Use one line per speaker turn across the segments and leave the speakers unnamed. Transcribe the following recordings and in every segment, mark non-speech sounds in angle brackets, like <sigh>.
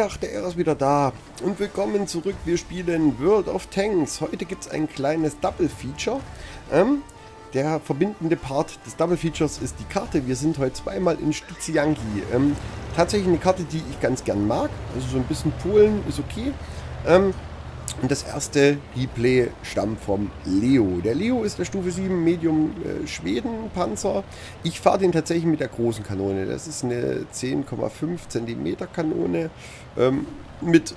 So, schönen guten Tag, der R ist wieder da. Und willkommen zurück, wir spielen World of Tanks. Heute gibt es ein kleines Double Feature. Ähm, der verbindende Part des Double Features ist die Karte. Wir sind heute zweimal in Studzianki. Ähm, tatsächlich eine Karte, die ich ganz gern mag. Also so ein bisschen Polen ist okay. Ähm, und das erste Replay stammt vom Leo. Der Leo ist der Stufe 7 Medium äh, Schweden Panzer. Ich fahre den tatsächlich mit der großen Kanone. Das ist eine 10,5 cm Kanone ähm, mit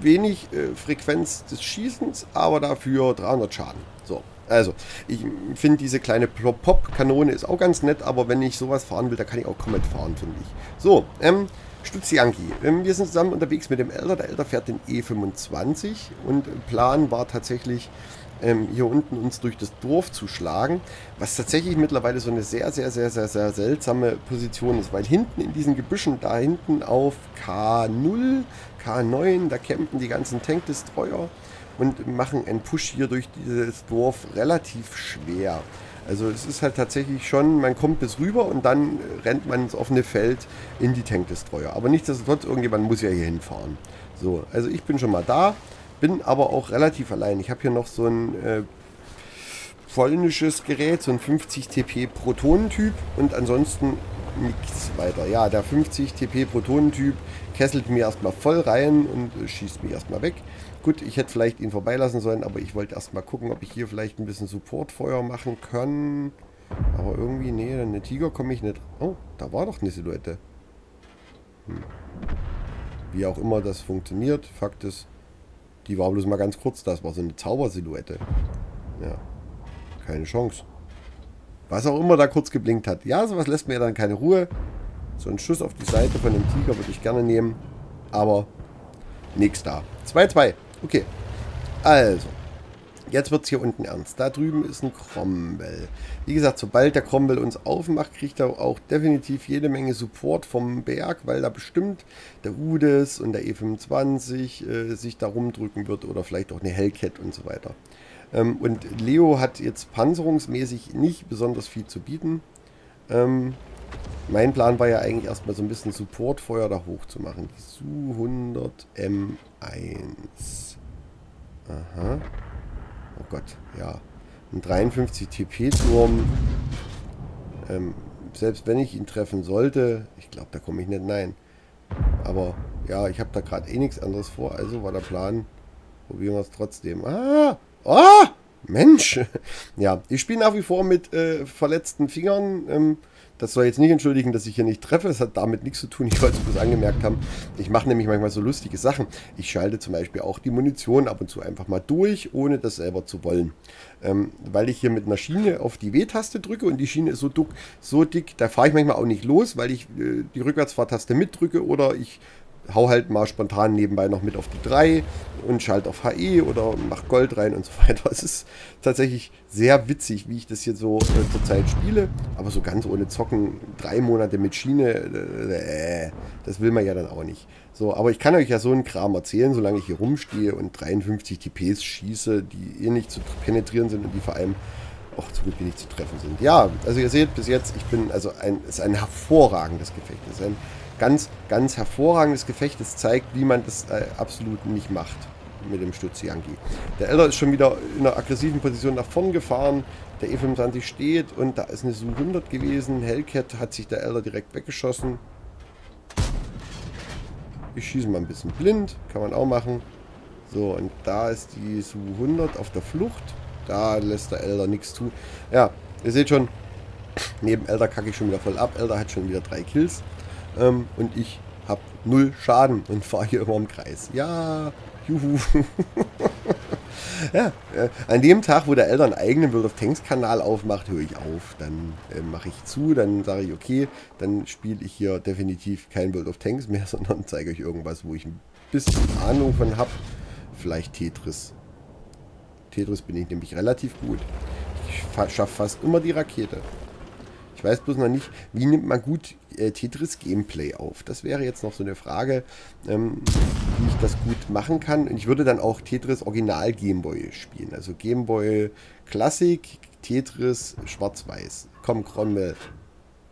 wenig äh, Frequenz des Schießens, aber dafür 300 Schaden. So, also ich finde diese kleine Pop-Kanone ist auch ganz nett, aber wenn ich sowas fahren will, da kann ich auch Comet fahren, finde ich. So, ähm, Stutzianki. Ähm, wir sind zusammen unterwegs mit dem Elder. Der Elder fährt den E25 und Plan war tatsächlich, ähm, hier unten uns durch das Dorf zu schlagen, was tatsächlich mittlerweile so eine sehr, sehr, sehr, sehr, sehr seltsame Position ist, weil hinten in diesen Gebüschen, da hinten auf K0, K9, da campen die ganzen Tank-Destroyer und machen einen Push hier durch dieses Dorf relativ schwer. Also es ist halt tatsächlich schon, man kommt bis rüber und dann rennt man ins offene Feld in die Tank-Destroyer. Aber nichtsdestotrotz, irgendjemand muss ja hier hinfahren. So, also ich bin schon mal da, bin aber auch relativ allein. Ich habe hier noch so ein äh, polnisches Gerät, so ein 50 TP Protonentyp und ansonsten nichts weiter. Ja, der 50 TP Protonentyp kesselt mir erstmal voll rein und äh, schießt mich erstmal weg. Gut, ich hätte vielleicht ihn vorbeilassen sollen, aber ich wollte erstmal gucken, ob ich hier vielleicht ein bisschen Supportfeuer machen kann. Aber irgendwie, nee, eine Tiger komme ich nicht. Oh, da war doch eine Silhouette. Hm. Wie auch immer das funktioniert. Fakt ist, die war bloß mal ganz kurz. Das war so eine Zaubersilhouette. Ja, keine Chance. Was auch immer da kurz geblinkt hat. Ja, sowas lässt mir dann keine Ruhe. So ein Schuss auf die Seite von dem Tiger würde ich gerne nehmen. Aber nichts da. 2-2. Okay. Also. Jetzt wird es hier unten ernst. Da drüben ist ein Cromwell. Wie gesagt, sobald der Cromwell uns aufmacht, kriegt er auch definitiv jede Menge Support vom Berg, weil da bestimmt der Udes und der E25 äh, sich da rumdrücken wird oder vielleicht auch eine Hellcat und so weiter. Ähm, und Leo hat jetzt panzerungsmäßig nicht besonders viel zu bieten. Ähm, mein Plan war ja eigentlich erstmal so ein bisschen Supportfeuer da hoch zu machen. Die Su 100 M1. Aha. Oh Gott, ja. Ein 53 TP-Turm. Ähm, selbst wenn ich ihn treffen sollte, ich glaube, da komme ich nicht, nein. Aber ja, ich habe da gerade eh nichts anderes vor, also war der Plan, probieren wir es trotzdem. Ah! Oh! Mensch! <laughs> Ja, ich spiele nach wie vor mit äh, verletzten Fingern. Ähm, das soll jetzt nicht entschuldigen, dass ich hier nicht treffe. Es hat damit nichts zu tun. Ich wollte es bloß angemerkt haben. Ich mache nämlich manchmal so lustige Sachen. Ich schalte zum Beispiel auch die Munition ab und zu einfach mal durch, ohne das selber zu wollen. Ähm, weil ich hier mit einer Schiene auf die W-Taste drücke und die Schiene ist so, dick, so dick da fahre ich manchmal auch nicht los, weil ich äh, die Rückwärtsfahrtaste mitdrücke oder ich hau halt mal spontan nebenbei noch mit auf die 3 und schalte auf HE oder mach Gold rein und so <laughs> weiter. Es ist tatsächlich sehr witzig, wie ich das hier so äh, zurzeit spiele. Aber so ganz ohne Zocken, drei Monate mit Schiene, äh, das will man ja dann auch nicht. So, aber ich kann euch ja so einen Kram erzählen, solange ich hier rumstehe und 53 TPs schieße, die eh nicht zu penetrieren sind und die vor allem auch so gut wie nicht zu treffen sind. Ja, also ihr seht bis jetzt, ich bin, also ein, es ist ein hervorragendes Gefecht. Es ist ein ganz, ganz hervorragendes Gefecht. Das zeigt, wie man das äh, absolut nicht macht mit dem Stutzianki. Der Elder ist schon wieder in einer aggressiven Position nach vorn gefahren. Der E25 steht und da ist eine Su 100 gewesen. Hellcat hat sich der Elder direkt weggeschossen. Ich schieße mal ein bisschen blind, kann man auch machen. So, und da ist die Su 100 auf der Flucht. Da lässt der Elder nichts tun. Ja, ihr seht schon, neben Elder kacke ich schon wieder voll ab. Elder hat schon wieder drei Kills. Ähm, und ich habe null Schaden und fahre hier immer im Kreis. Ja, juhu. <laughs> ja, äh, an dem Tag, wo der Eltern einen eigenen World of Tanks Kanal aufmacht, höre ich auf. Dann äh, mache ich zu, dann sage ich, okay, dann spiele ich hier definitiv kein World of Tanks mehr, <laughs> sondern zeige euch irgendwas, wo ich ein bisschen Ahnung von habe. Vielleicht Tetris. Tetris bin ich nämlich relativ gut. Ich schaffe fast immer die Rakete. Ich weiß bloß noch nicht, wie nimmt man gut äh, Tetris Gameplay auf? Das wäre jetzt noch so eine Frage, ähm, wie ich das gut machen kann. Und ich würde dann auch Tetris Original Gameboy spielen. Also Gameboy Classic, Tetris Schwarz-Weiß. Komm, Cromwell.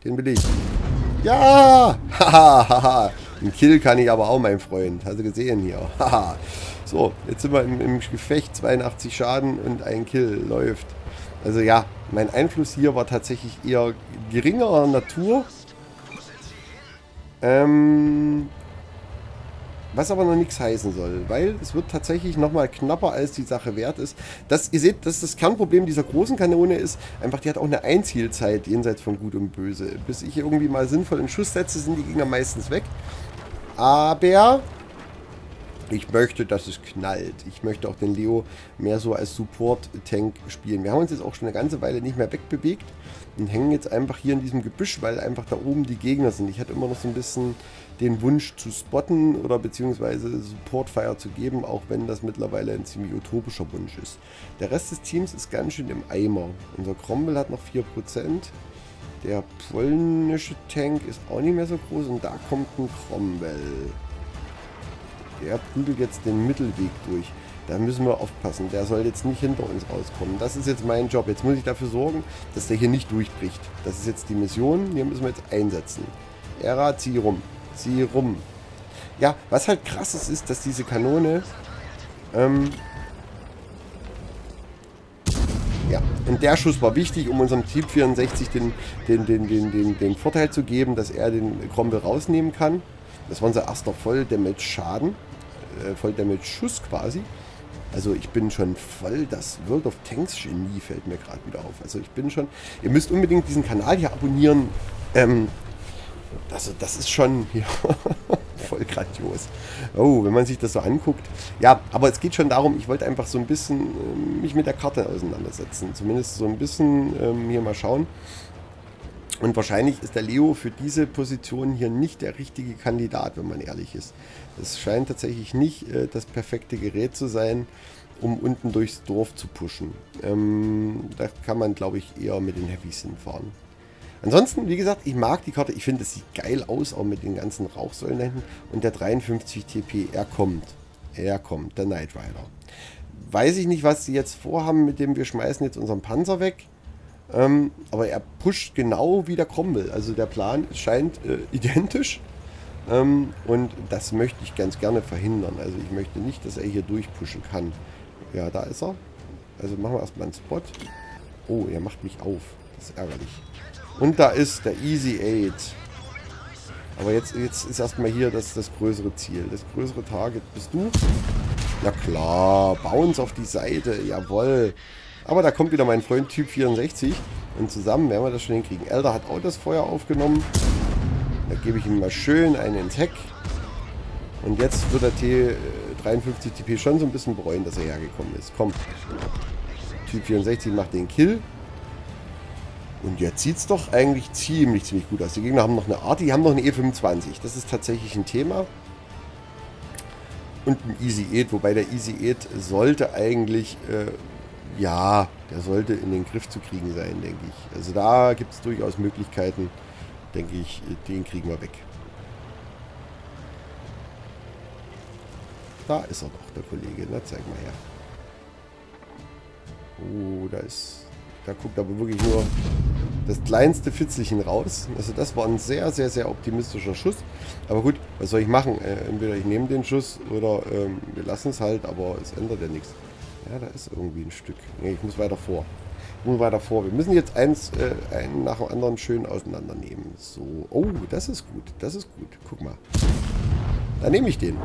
Den will ich. Ja! <laughs> Haha, haha. Ein Kill kann ich aber auch, mein Freund. Hast du gesehen hier? <laughs> Haha. so, jetzt sind wir im, im Gefecht. 82 Schaden und ein Kill läuft. Also ja, mein Einfluss hier war tatsächlich eher geringerer Natur. Ähm, was aber noch nichts heißen soll, weil es wird tatsächlich nochmal knapper, als die Sache wert ist. Das, ihr seht, dass das Kernproblem dieser großen Kanone ist, einfach die hat auch eine Einzielzeit jenseits von Gut und Böse. Bis ich irgendwie mal sinnvoll einen Schuss setze, sind die Gegner meistens weg. Aber ich möchte, dass es knallt. Ich möchte auch den Leo mehr so als Support-Tank spielen. Wir haben uns jetzt auch schon eine ganze Weile nicht mehr wegbewegt und hängen jetzt einfach hier in diesem Gebüsch, weil einfach da oben die Gegner sind. Ich hatte immer noch so ein bisschen den Wunsch zu spotten oder beziehungsweise Support-Fire zu geben, auch wenn das mittlerweile ein ziemlich utopischer Wunsch ist. Der Rest des Teams ist ganz schön im Eimer. Unser Cromwell hat noch 4%. Der polnische Tank ist auch nicht mehr so groß und da kommt ein Cromwell. Der prügelt jetzt den Mittelweg durch. Da müssen wir aufpassen. Der soll jetzt nicht hinter uns rauskommen. Das ist jetzt mein Job. Jetzt muss ich dafür sorgen, dass der hier nicht durchbricht. Das ist jetzt die Mission. Hier müssen wir jetzt einsetzen. Era, zieh rum. Zieh rum. Ja, was halt krass ist, ist, dass diese Kanone... Ähm, ja, und der Schuss war wichtig, um unserem Typ 64 den, den, den, den, den, den Vorteil zu geben, dass er den Cromwell rausnehmen kann. Das war unser erster Voll-Damage-Schaden. Äh, Voll-Damage-Schuss quasi. Also ich bin schon voll das World of Tanks Genie, fällt mir gerade wieder auf. Also ich bin schon... Ihr müsst unbedingt diesen Kanal hier abonnieren. Ähm, also das ist schon <laughs> ja, voll grandios. Oh, wenn man sich das so anguckt. Ja, aber es geht schon darum, ich wollte einfach so ein bisschen äh, mich mit der Karte auseinandersetzen. Zumindest so ein bisschen ähm, hier mal schauen. Und wahrscheinlich ist der Leo für diese Position hier nicht der richtige Kandidat, wenn man ehrlich ist. Es scheint tatsächlich nicht äh, das perfekte Gerät zu sein, um unten durchs Dorf zu pushen. Ähm, da kann man, glaube ich, eher mit den Heavys hinfahren. Ansonsten, wie gesagt, ich mag die Karte. Ich finde, es sieht geil aus, auch mit den ganzen Rauchsäulen da hinten. Und der 53 TP, er kommt. Er kommt, der Knight Rider. Weiß ich nicht, was sie jetzt vorhaben, mit dem wir schmeißen jetzt unseren Panzer weg. Ähm, aber er pusht genau wie der Cromwell. Also der Plan scheint äh, <laughs> identisch. Ähm, und das möchte ich ganz gerne verhindern. Also ich möchte nicht, dass er hier durchpushen kann. Ja, da ist er. Also machen wir erstmal einen Spot. Oh, er macht mich auf. Das ist ärgerlich. Und da ist der Easy 8. Aber jetzt, jetzt ist erstmal hier das, das größere Ziel. Das größere Target bist du. Na klar, Bounce auf die Seite, jawoll. Aber da kommt wieder mein Freund Typ 64. Und zusammen werden wir das schon hinkriegen. Elder hat auch das Feuer aufgenommen. Da gebe ich ihm mal schön einen Heck. Und jetzt wird der T53 TP schon so ein bisschen bereuen, dass er hergekommen ist. Komm. Typ 64 macht den Kill. Und jetzt sieht es doch eigentlich ziemlich, ziemlich gut aus. Die Gegner haben noch eine Art, die haben noch eine E25. Das ist tatsächlich ein Thema. Und ein Easy 8, wobei der Easy 8 sollte eigentlich, äh, ja, der sollte in den Griff zu kriegen sein, denke ich. Also da gibt es durchaus Möglichkeiten, denke ich, den kriegen wir weg. Da ist er doch, der Kollege. Na, zeig mal her. Oh, da ist... Da guckt aber wirklich nur das kleinste Fitzelchen raus. Also das war ein sehr, sehr, sehr optimistischer Schuss. Aber gut, was soll ich machen? Äh, entweder ich nehme den Schuss oder ähm, wir lassen es halt, aber es ändert ja nichts. Ja, da ist irgendwie ein Stück. Nee, ich muss weiter vor. Ich muss weiter vor. Wir müssen jetzt eins, äh, einen nach dem anderen schön auseinandernehmen. So. Oh, das ist gut. Das ist gut. Guck mal. Da nehme ich den.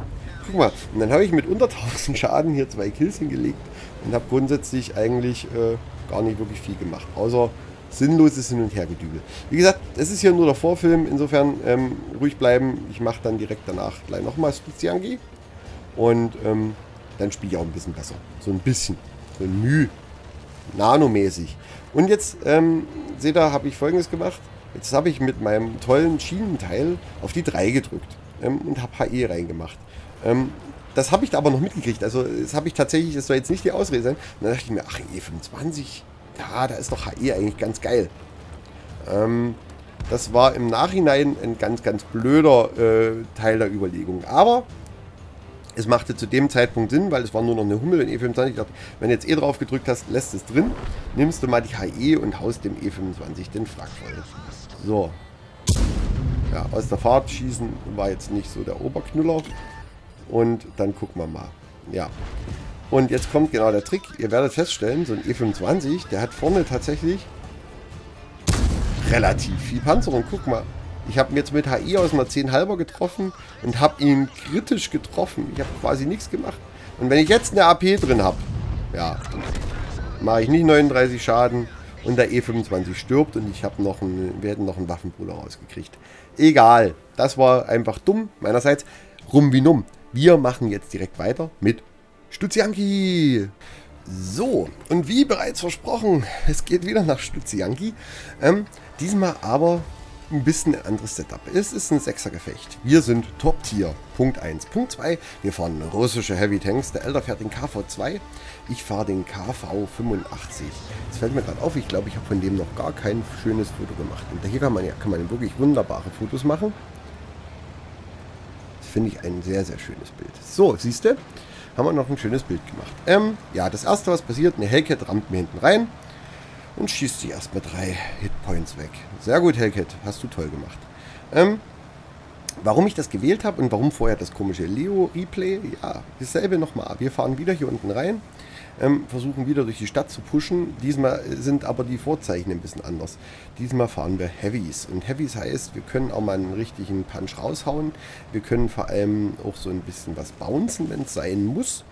Guck mal. Und dann habe ich mit unter 1000 Schaden hier zwei Kills hingelegt und habe grundsätzlich eigentlich äh, gar nicht wirklich viel gemacht. Außer sinnloses Hin- und Hergedübel. Wie gesagt, es ist hier nur der Vorfilm, insofern ähm, ruhig bleiben. Ich mache dann direkt danach gleich nochmal Stuziangi und ähm, dann spiele ich auch ein bisschen besser. So ein bisschen. So ein Müh. Nanomäßig. Und jetzt, ähm, seht ihr, habe ich folgendes gemacht. Jetzt habe ich mit meinem tollen Schienenteil auf die 3 gedrückt ähm, und habe HE reingemacht. Ähm, das habe ich da aber noch mitgekriegt. Also das habe ich tatsächlich, das soll jetzt nicht die Ausrede sein. Und dann dachte ich mir, ach, E25, ja, da ist doch HE eigentlich ganz geil. Ähm, das war im Nachhinein ein ganz, ganz blöder äh, Teil der Überlegung. Aber es machte zu dem Zeitpunkt Sinn, weil es war nur noch eine Hummel in E25. Ich dachte, wenn du jetzt E drauf gedrückt hast, lässt es drin. Nimmst du mal die HE und haust dem E25 den Frack voll. So. Ja, aus der Fahrt schießen war jetzt nicht so der Oberknüller. Und dann gucken wir mal. Ja. Und jetzt kommt genau der Trick. Ihr werdet feststellen, so ein E25, der hat vorne tatsächlich relativ viel Panzerung. Guck mal, ich habe ihn jetzt mit HI aus einer 10 halber getroffen und habe ihn kritisch getroffen. Ich habe quasi nichts gemacht. Und wenn ich jetzt eine AP drin habe, ja, mache ich nicht 39 Schaden und der E25 stirbt und ich habe noch einen, wir hätten noch einen Waffenbruder rausgekriegt. Egal, das war einfach dumm meinerseits. Rum wie numm. Wir machen jetzt direkt weiter mit Stutzianki. So, und wie bereits versprochen, es geht wieder nach Stutzianki. Ähm, diesmal aber ein bisschen ein anderes Setup. Es ist ein Sechsergefecht. Wir sind Top-Tier. Punkt 1. Punkt 2. Wir fahren russische Heavy Tanks. Der Elder fährt den KV-2. Ich fahre den KV-85. Jetzt fällt mir gerade auf, ich glaube, ich habe von dem noch gar kein schönes Foto gemacht. Und hier kann man, ja, kann man wirklich wunderbare Fotos machen. Das finde ich ein sehr, sehr schönes Bild. So, siehst du? Haben wir noch ein schönes Bild gemacht. Ähm, ja, das erste, was passiert, eine Hellcat rammt mir hinten rein und schießt sie erstmal drei Hitpoints weg. Sehr gut, Hellcat. Hast du toll gemacht. Ähm, warum ich das gewählt habe und warum vorher das komische Leo-Replay, ja, dasselbe nochmal. Wir fahren wieder hier unten rein, versuchen wieder durch die Stadt zu pushen. Diesmal sind aber die Vorzeichen ein bisschen anders. Diesmal fahren wir Heavies. Und Heavies heißt, wir können auch mal einen richtigen Punch raushauen. Wir können vor allem auch so ein bisschen was bouncen, wenn es sein muss.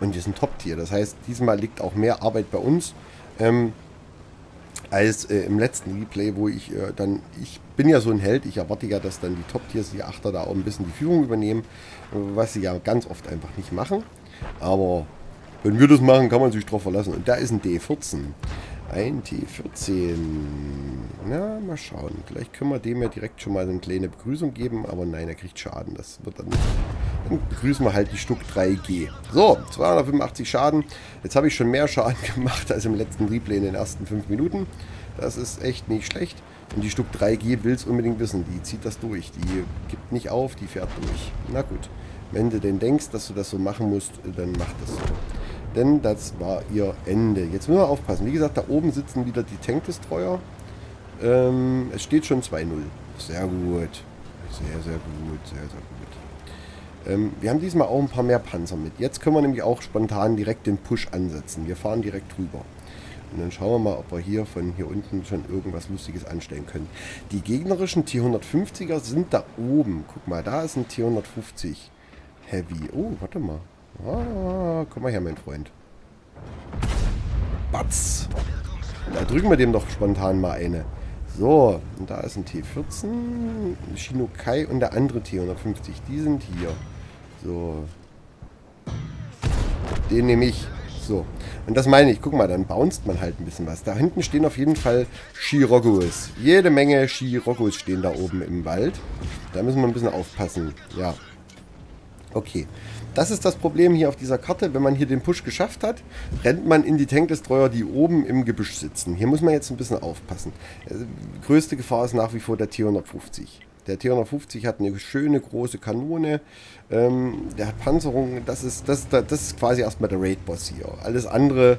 Und wir sind Top-Tier. Das heißt, diesmal liegt auch mehr Arbeit bei uns. Ähm, als äh, im letzten Replay, wo ich äh, dann, ich bin ja so ein Held, ich erwarte ja, dass dann die Top-Tiers, die Achter da auch ein bisschen die Führung übernehmen, was sie ja ganz oft einfach nicht machen. Aber wenn wir das machen, kann man sich drauf verlassen. Und da ist ein D14. Ein T14. Na, mal schauen. Vielleicht können wir dem ja direkt schon mal eine kleine Begrüßung geben, aber nein, er kriegt Schaden. Das wird dann nicht. Dann begrüßen wir halt die Stuck 3G. So, 285 Schaden. Jetzt habe ich schon mehr Schaden <laughs> gemacht als im letzten Replay in den ersten 5 Minuten. Das ist echt nicht schlecht. Und die Stuck 3G will es unbedingt wissen. Die zieht das durch. Die gibt nicht auf, die fährt durch. Na gut. Wenn du denn denkst, dass du das so machen musst, dann mach das so. Denn das war ihr Ende. Jetzt müssen wir aufpassen. Wie gesagt, da oben sitzen wieder die Tankdestroyer. Ähm, es steht schon 2-0. Sehr gut. Sehr, sehr gut. Sehr, sehr gut. Ähm, wir haben diesmal auch ein paar mehr Panzer mit. Jetzt können wir nämlich auch spontan direkt den Push ansetzen. Wir fahren direkt rüber. Und dann schauen wir mal, ob wir hier von hier unten schon irgendwas Lustiges anstellen können. Die gegnerischen T150er sind da oben. Guck mal, da ist ein T150 Heavy. Oh, warte mal. Ah, komm mal her, mein Freund. Batz. Da drücken wir dem doch spontan mal eine. So, und da ist ein T14, ein Shinokai und der andere T150. Die sind hier. So. Den nehme ich. So. Und das meine ich. Guck mal, dann bounced man halt ein bisschen was. Da hinten stehen auf jeden Fall Shirogos. Jede Menge Shirogos stehen da oben im Wald. Da müssen wir ein bisschen aufpassen. Ja. Okay. Das ist das Problem hier auf dieser Karte. Wenn man hier den Push geschafft hat, rennt man in die Tankdestroyer, die oben im Gebüsch sitzen. Hier muss man jetzt ein bisschen aufpassen. Die äh, größte Gefahr ist nach wie vor der T150. Der T150 hat eine schöne große Kanone. Ähm, der hat Panzerung. Das ist, das, das ist quasi erstmal der Raid-Boss hier. Alles andere,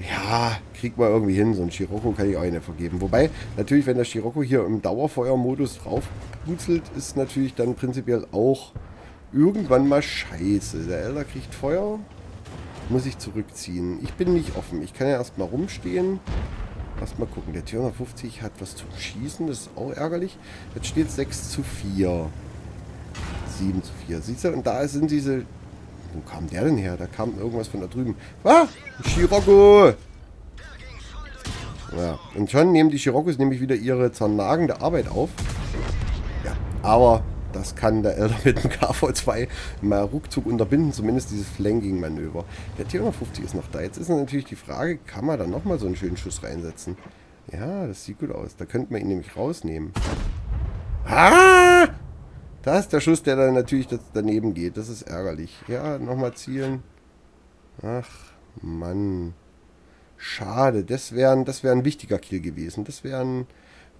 ja, kriegt man irgendwie hin. So ein Scirocco kann ich auch nicht vergeben. Wobei, natürlich, wenn der Scirocco hier im Dauerfeuermodus drauf putzelt, ist natürlich dann prinzipiell auch irgendwann mal scheiße. Der Elder kriegt Feuer. Muss ich zurückziehen. Ich bin nicht offen. Ich kann ja erstmal rumstehen. Lass mal gucken. Der T150 hat was zum Schießen. Das ist auch ärgerlich. Jetzt steht 6 zu 4. 7 zu 4. Siehst du? Und da sind diese... Wo kam der denn her? Da kam irgendwas von da drüben. Ah! Shiroko! Ja, und schon nehmen die Shirokos nämlich wieder ihre zernagende Arbeit auf. Ja, aber das kann der Elder mit dem KV2 mal ruckzuck unterbinden, zumindest dieses Flanking-Manöver. Der T150 ist noch da. Jetzt ist natürlich die Frage, kann man da nochmal so einen schönen Schuss reinsetzen? Ja, das sieht gut aus. Da könnte man ihn nämlich rausnehmen. Ah! Da ist der Schuss, der dann natürlich daneben geht. Das ist ärgerlich. Ja, nochmal zielen. Ach, Mann. Schade. Das wäre das wär ein wichtiger Kill gewesen. Das wäre ein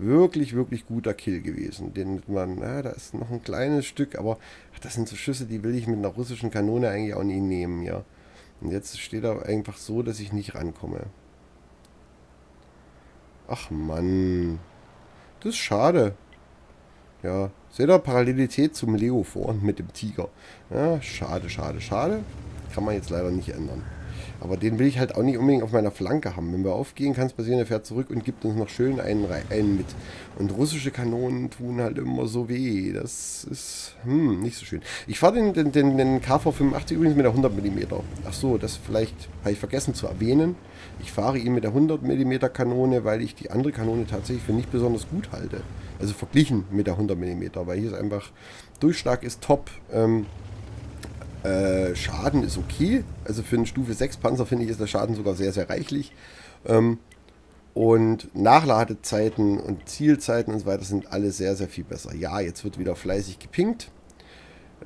wirklich, wirklich guter Kill gewesen. Den man, na, da ist noch ein kleines Stück, aber ach, das sind so Schüsse, die will ich mit einer russischen Kanone eigentlich auch nie nehmen, ja. Und jetzt steht er einfach so, dass ich nicht rankomme. Ach Mann. Das ist schade. Ja, seht ihr Parallelität zum Leo vor mit dem Tiger. Ja, schade, schade, schade. Kann man jetzt leider nicht ändern. Aber den will ich halt auch nicht unbedingt auf meiner Flanke haben. Wenn wir aufgehen, kann es passieren, er fährt zurück und gibt uns noch schön einen, einen mit. Und russische Kanonen tun halt immer so weh. Das ist hm, nicht so schön. Ich fahre den, den, den, den KV85 übrigens mit der 100 mm. Ach so, das vielleicht habe ich vergessen zu erwähnen. Ich fahre ihn mit der 100 mm Kanone, weil ich die andere Kanone tatsächlich für nicht besonders gut halte. Also verglichen mit der 100 mm, weil hier ist einfach Durchschlag ist top. Ähm, äh, Schaden ist okay. Also für einen Stufe 6 Panzer finde ich ist der Schaden sogar sehr, sehr reichlich. Ähm, und Nachladezeiten und Zielzeiten und so weiter sind alle sehr, sehr viel besser. Ja, jetzt wird wieder fleißig gepinkt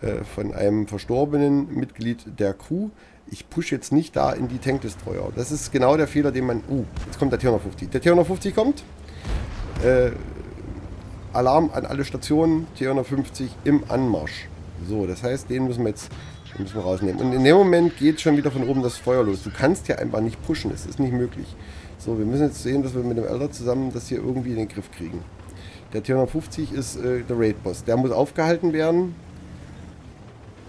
äh, von einem verstorbenen Mitglied der Crew. Ich pushe jetzt nicht da in die Tankdestroyer. Das ist genau der Fehler, den man... Uh, jetzt kommt der T-150. Der T-150 kommt. Äh, Alarm an alle Stationen. T-150 im Anmarsch. So, das heißt, den müssen wir jetzt den müssen wir rausnehmen. Und in dem Moment geht schon wieder von oben das Feuer los. Du kannst ja einfach nicht pushen. Es ist nicht möglich. So, wir müssen jetzt sehen, dass wir mit dem Elder zusammen das hier irgendwie in den Griff kriegen. Der T150 ist äh, der Raid-Boss. Der muss aufgehalten werden.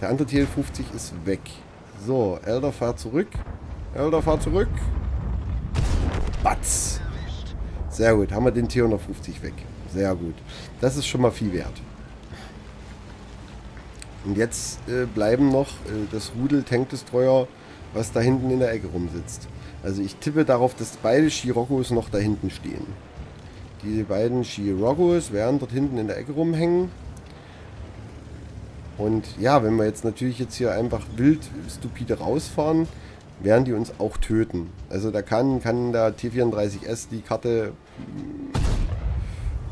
Der andere T50 ist weg. So, Elder fahrt zurück. Elder fahrt zurück. Batz. Sehr gut, haben wir den T150 weg. Sehr gut. Das ist schon mal viel wert. Und jetzt äh, bleiben noch äh, das Rudel Tank Destroyer, was da hinten in der Ecke rumsitzt. Also ich tippe darauf, dass beide Shirokos noch da hinten stehen. Die beiden Shirokos werden dort hinten in der Ecke rumhängen. Und ja, wenn wir jetzt natürlich jetzt hier einfach wild stupide rausfahren, werden die uns auch töten. Also da kann, kann der T34S die Karte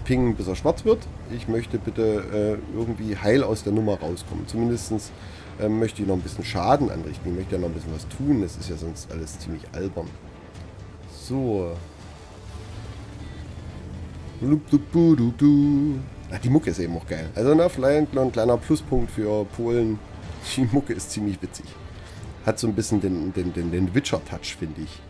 pingen, bis er schwarz wird. Ich möchte bitte äh, irgendwie heil aus der Nummer rauskommen. Zumindest äh, möchte ich noch ein bisschen Schaden anrichten. Ich möchte ja noch ein bisschen was tun. Das ist ja sonst alles ziemlich albern. So. Ach, die Mucke ist eben auch geil. Also na, vielleicht noch ein kleiner Pluspunkt für Polen. Die Mucke ist ziemlich witzig. Hat so ein bisschen den, den, den, den Witcher-Touch, finde ich.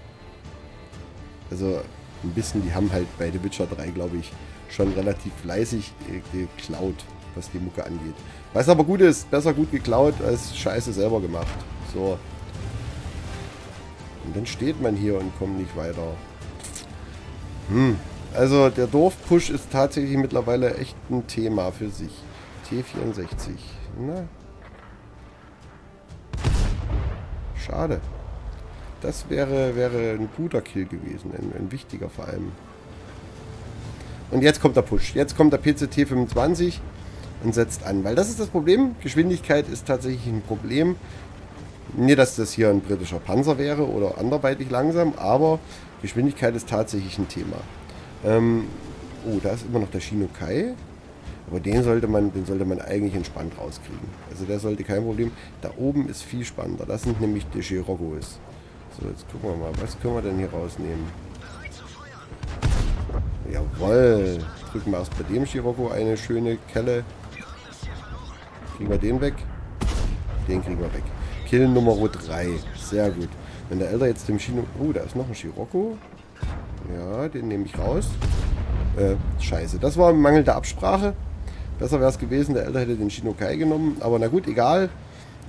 Also ein bisschen, die haben halt bei The Witcher 3, glaube ich, schon relativ fleißig äh, geklaut, was die Mucke angeht. Was aber gut ist, besser gut geklaut als scheiße selber gemacht. So. Und dann steht man hier und kommt nicht weiter. Hm. Also der Dorfpush ist tatsächlich mittlerweile echt ein Thema für sich. T64. Na. Schade. Das wäre, wäre ein guter Kill gewesen. Ein, ein wichtiger vor allem. Und jetzt kommt der Push. Jetzt kommt der PCT 25 und setzt an. Weil das ist das Problem. Geschwindigkeit ist tatsächlich ein Problem. Nicht, dass das hier ein britischer Panzer wäre oder anderweitig langsam, aber Geschwindigkeit ist tatsächlich ein Thema. Ähm, oh, da ist immer noch der Shinokai. Aber den sollte man, den sollte man eigentlich entspannt rauskriegen. Also der sollte kein Problem. Da oben ist viel spannender. Das sind nämlich die Chirogos. So, jetzt gucken wir mal, was können wir denn hier rausnehmen? Jawoll. Drücken wir erst bei dem Scirocco eine schöne Kelle. Kriegen wir den weg? Den kriegen wir weg. Kill Nummer 3. Sehr gut. Wenn der Elder jetzt dem Chino... Oh, da ist noch ein Scirocco. Ja, den nehme ich raus. Äh, scheiße. Das war mangelnde Absprache. Besser wäre es gewesen, der Elder hätte den Shinokai genommen. Aber na gut, egal.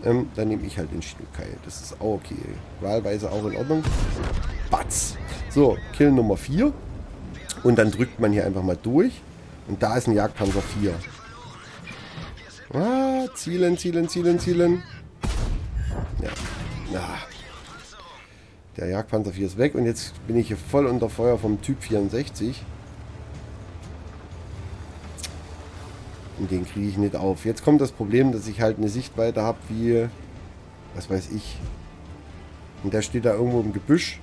Ähm, dann nehme ich halt den Shinokai. Das ist auch okay. Wahlweise auch in Ordnung. Batz. So, Kill Nummer 4. Und dann drückt man hier einfach mal durch. Und da ist ein Jagdpanzer 4. Ah, zielen, zielen, zielen, zielen. Ja. ja. Der Jagdpanzer 4 ist weg. Und jetzt bin ich hier voll unter Feuer vom Typ 64. Und den kriege ich nicht auf. Jetzt kommt das Problem, dass ich halt eine Sichtweite habe wie... Was weiß ich. Und der steht da irgendwo im Gebüsch.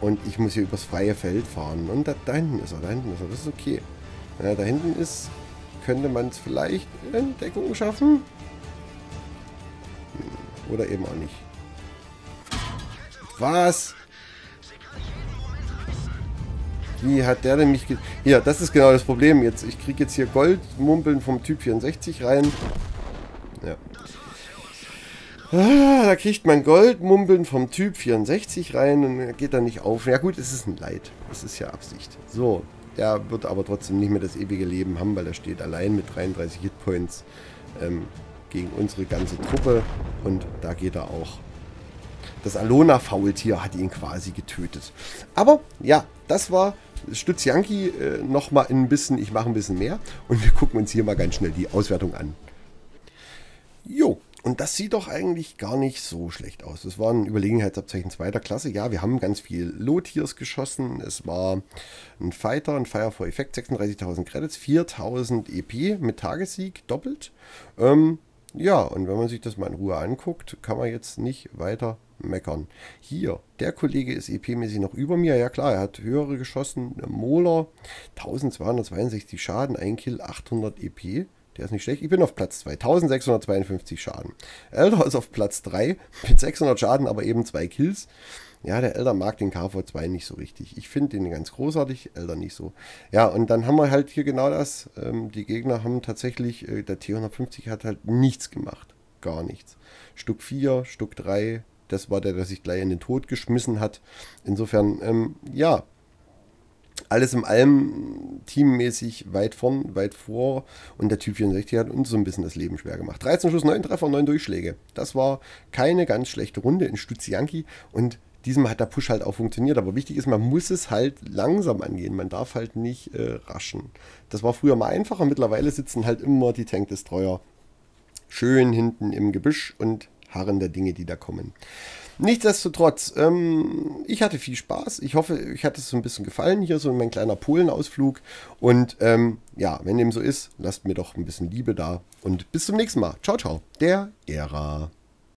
Und ich muss hier übers freie Feld fahren. Und da, da hinten ist er, da hinten ist er. Das ist okay. Wenn er da hinten ist, könnte man es vielleicht in Deckung schaffen. Hm, oder eben auch nicht. Was? Wie hat der denn mich... Hier, das ist genau das Problem jetzt. Ich kriege jetzt hier Goldmumpeln vom Typ 64 rein. Ja. Ah, da kriegt man Goldmumpeln vom Typ 64 rein und geht dann nicht auf. Ja gut, es ist ein Leid. Das ist ja Absicht. So, Der wird aber trotzdem nicht mehr das ewige Leben haben, weil er steht allein mit 33 Hitpoints ähm, gegen unsere ganze Truppe. Und da geht er auch. Das Alona-Faultier hat ihn quasi getötet. Aber ja, das war Stützianki äh, nochmal ein bisschen, ich mache ein bisschen mehr. Und wir gucken uns hier mal ganz schnell die Auswertung an. Jo, und das sieht doch eigentlich gar nicht so schlecht aus. Das war ein Überlegenheitsabzeichen zweiter Klasse. Ja, wir haben ganz viel Low-Tiers geschossen. Es war ein Fighter, ein Fire for Effect, 36.000 Credits, 4.000 EP mit Tagessieg, doppelt. Ähm, ja, und wenn man sich das mal in Ruhe anguckt, kann man jetzt nicht weiter meckern. Hier, der Kollege ist EP-mäßig noch über mir. Ja klar, er hat höhere geschossen. Molar, 1262 Schaden, 1 Kill, 800 EP. Der ist nicht schlecht. Ich bin auf Platz 2. 1652 Schaden. Elder ist auf Platz 3 mit 600 Schaden, aber eben zwei Kills. Ja, der Elder mag den KV2 nicht so richtig. Ich finde den ganz großartig, Elder nicht so. Ja, und dann haben wir halt hier genau das. Ähm, die Gegner haben tatsächlich, äh, der T150 hat halt nichts gemacht. Gar nichts. Stück 4, Stück 3, das war der, der sich gleich in den Tod geschmissen hat. Insofern, ähm, ja, alles in allem teammäßig weit vorn, weit vor. Und der Typ 64 hat uns so ein bisschen das Leben schwer gemacht. 13 Schuss, 9 Treffer, 9 Durchschläge. Das war keine ganz schlechte Runde in Stutzianki. Und diesmal hat der Push halt auch funktioniert. Aber wichtig ist, man muss es halt langsam angehen. Man darf halt nicht äh, raschen. Das war früher mal einfacher. Mittlerweile sitzen halt immer die Tank-Destroyer schön hinten im Gebüsch und harren der Dinge, die da kommen. Nichtsdestotrotz, ähm, ich hatte viel Spaß. Ich hoffe, euch hat es so ein bisschen gefallen. Hier so mein kleiner Polen-Ausflug. Und ähm, ja, wenn dem so ist, lasst mir doch ein bisschen Liebe da. Und bis zum nächsten Mal. Ciao, ciao. Der Ära.